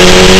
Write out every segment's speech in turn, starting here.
you.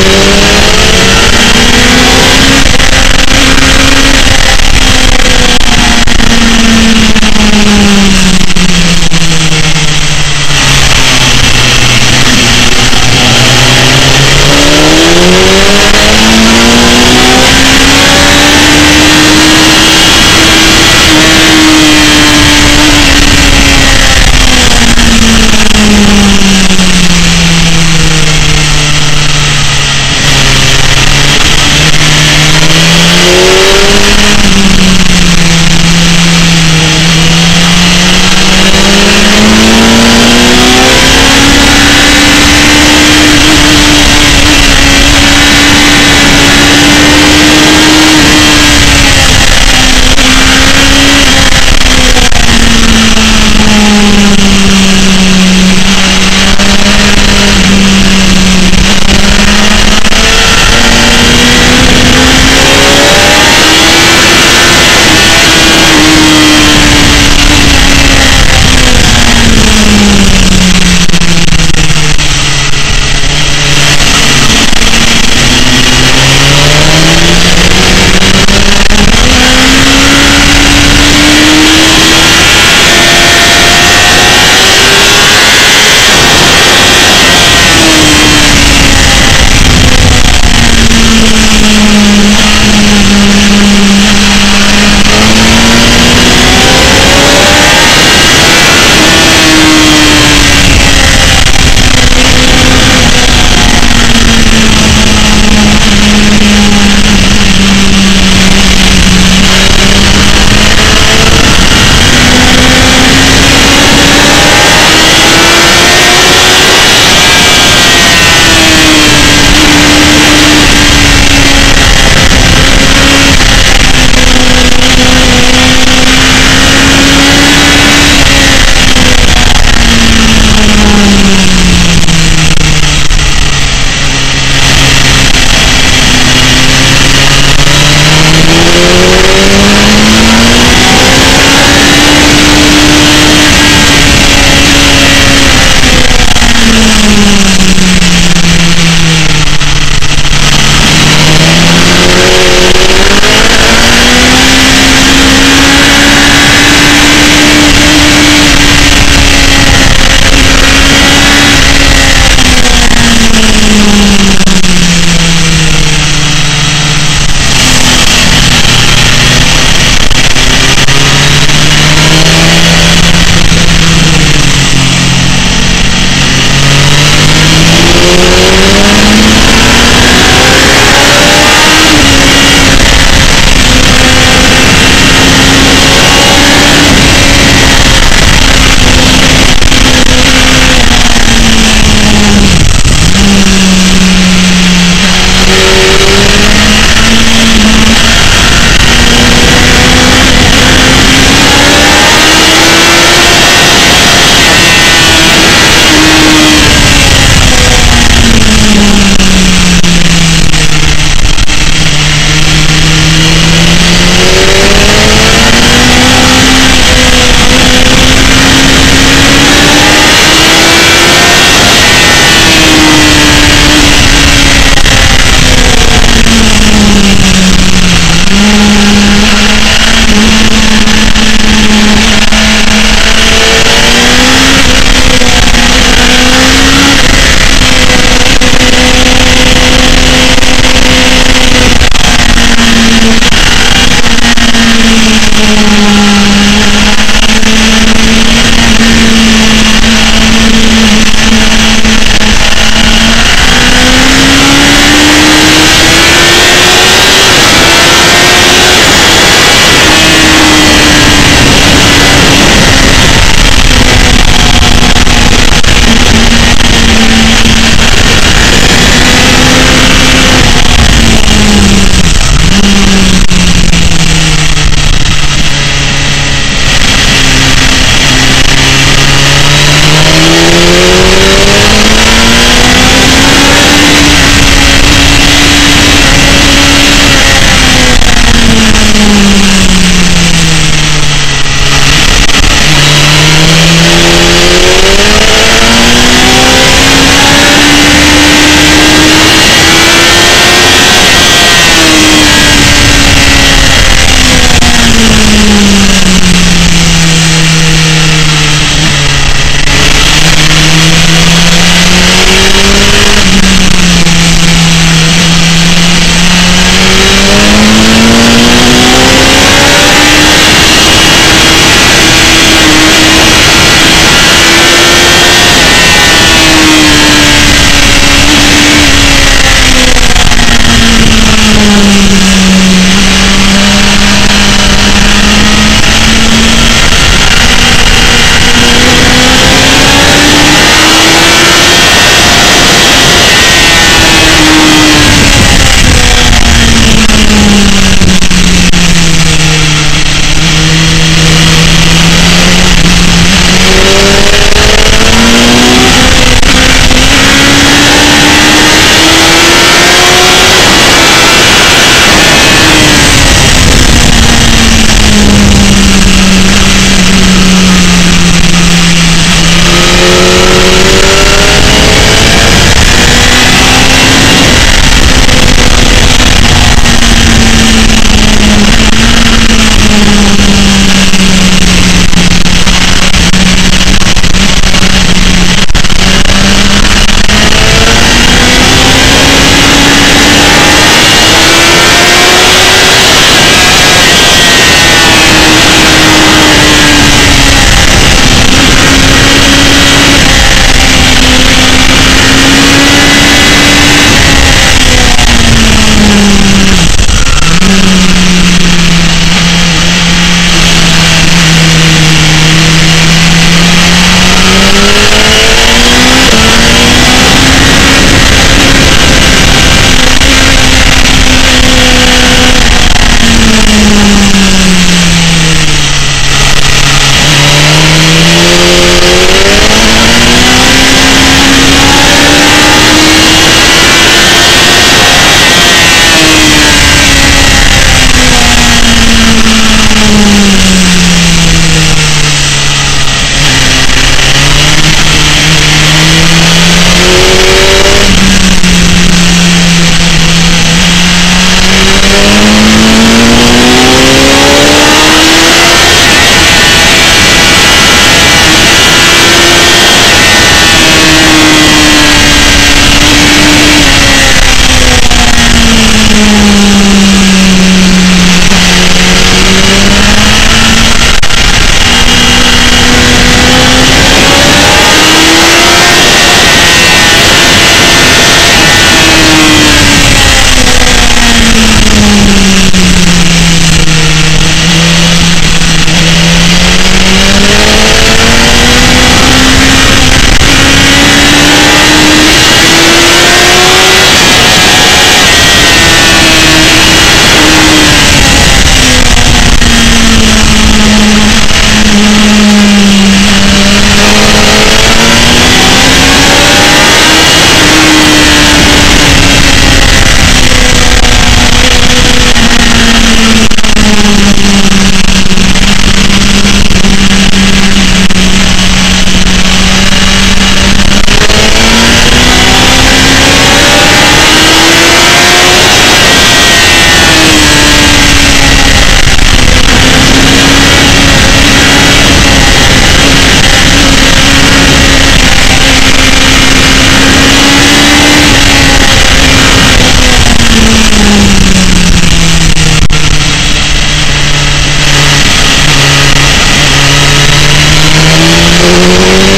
you.